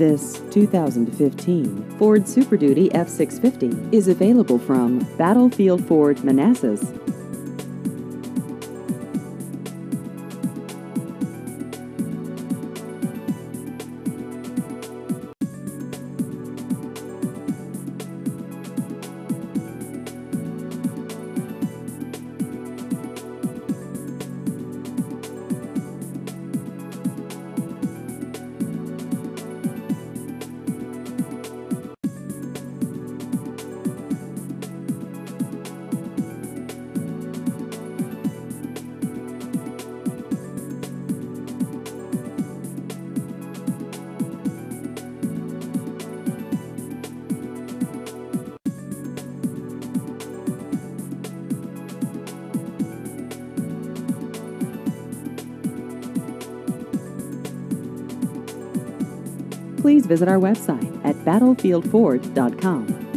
This 2015 Ford Super Duty F650 is available from Battlefield Ford Manassas. Please visit our website at battlefieldford.com.